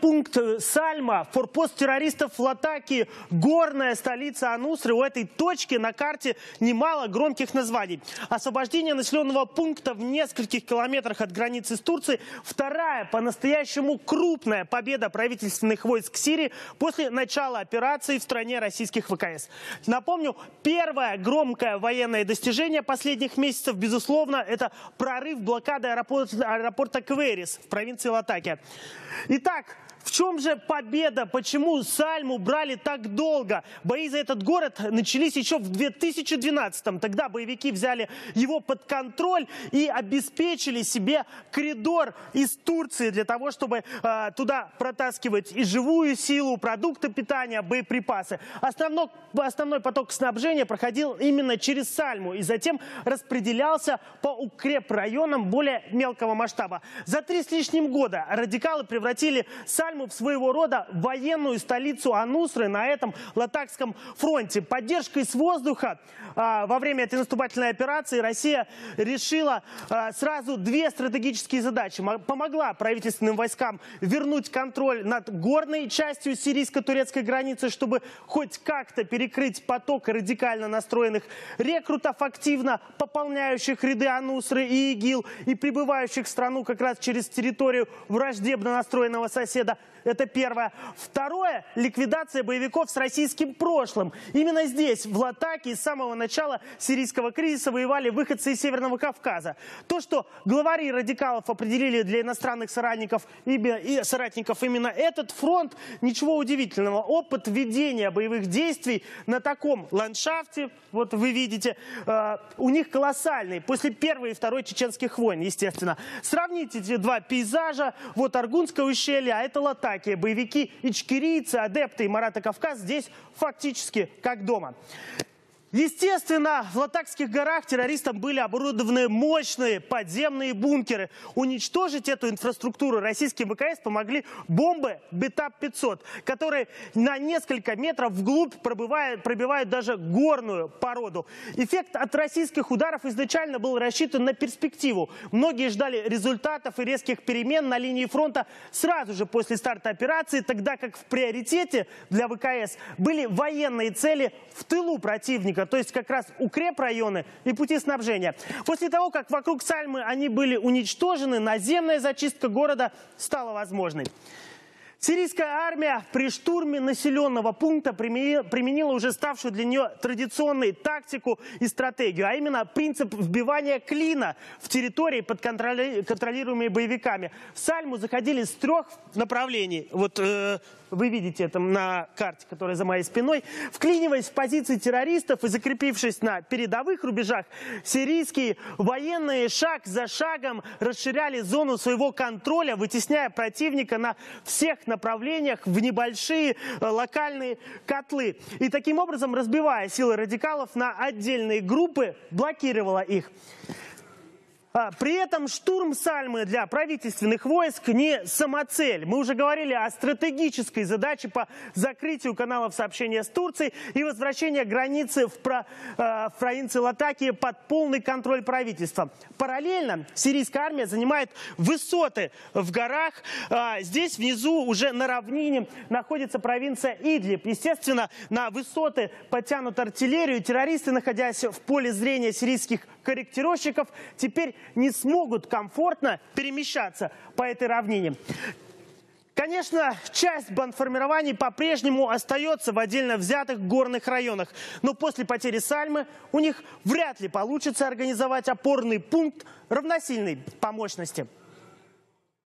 пункт Сальма, форпост террористов в Латаки, горная столица Анусры. У этой точки на карте немало громких названий. Освобождение населенного пункта в нескольких километрах от границы с Турцией. Вторая по-настоящему крупная победа правительственных войск Сирии после начала операции в стране российских ВКС. Напомню, первое громкое военное достижение последних месяцев, безусловно, это прорыв блокады аэропорта, аэропорта Кверис в провинции Латакия. Итак, back. В чем же победа? Почему Сальму брали так долго? Бои за этот город начались еще в 2012-м. Тогда боевики взяли его под контроль и обеспечили себе коридор из Турции для того, чтобы э, туда протаскивать и живую силу, продукты питания, боеприпасы. Основной, основной поток снабжения проходил именно через Сальму и затем распределялся по укрепрайонам более мелкого масштаба. За три с лишним года радикалы превратили Сальму Пальму в своего рода военную столицу Анусры на этом Латакском фронте. Поддержкой с воздуха а, во время этой наступательной операции Россия решила а, сразу две стратегические задачи. Помогла правительственным войскам вернуть контроль над горной частью сирийско-турецкой границы, чтобы хоть как-то перекрыть поток радикально настроенных рекрутов, активно пополняющих ряды Анусры и ИГИЛ и прибывающих в страну как раз через территорию враждебно настроенного соседа. Это первое. Второе – ликвидация боевиков с российским прошлым. Именно здесь, в Латаке, с самого начала сирийского кризиса воевали выходцы из Северного Кавказа. То, что главари радикалов определили для иностранных соратников, и соратников именно этот фронт, ничего удивительного. Опыт ведения боевых действий на таком ландшафте, вот вы видите, э, у них колоссальный. После Первой и Второй чеченских войн, естественно. Сравните эти два пейзажа. Вот Аргунское ущелье, а это Латак атаки. Боевики ичкерийцы, адепты и Марата Кавказ здесь фактически как дома. Естественно, в Латакских горах террористам были оборудованы мощные подземные бункеры. Уничтожить эту инфраструктуру российским ВКС помогли бомбы Бетап-500, которые на несколько метров вглубь пробивают, пробивают даже горную породу. Эффект от российских ударов изначально был рассчитан на перспективу. Многие ждали результатов и резких перемен на линии фронта сразу же после старта операции, тогда как в приоритете для ВКС были военные цели в тылу противника то есть как раз укрепрайоны и пути снабжения. После того, как вокруг Сальмы они были уничтожены, наземная зачистка города стала возможной. Сирийская армия при штурме населенного пункта применила уже ставшую для нее традиционной тактику и стратегию, а именно принцип вбивания клина в территории, под контролируемые боевиками. В Сальму заходили с трех направлений. Вот э, вы видите это на карте, которая за моей спиной. Вклиниваясь в позиции террористов и закрепившись на передовых рубежах, сирийские военные шаг за шагом расширяли зону своего контроля, вытесняя противника на всех направлениях в небольшие э, локальные котлы. И таким образом, разбивая силы радикалов на отдельные группы, блокировала их. А, при этом штурм Сальмы для правительственных войск не самоцель. Мы уже говорили о стратегической задаче по закрытию каналов сообщения с Турцией и возвращению границы в, про, в провинции Латакии под полный контроль правительства. Параллельно сирийская армия занимает высоты в горах. Э, здесь внизу уже на равнине находится провинция Идлиб. Естественно, на высоты подтянут артиллерию. Террористы, находясь в поле зрения сирийских корректировщиков, теперь не смогут комфортно перемещаться по этой равнине. Конечно, часть бандформирований по-прежнему остается в отдельно взятых горных районах. Но после потери Сальмы у них вряд ли получится организовать опорный пункт равносильный по мощности.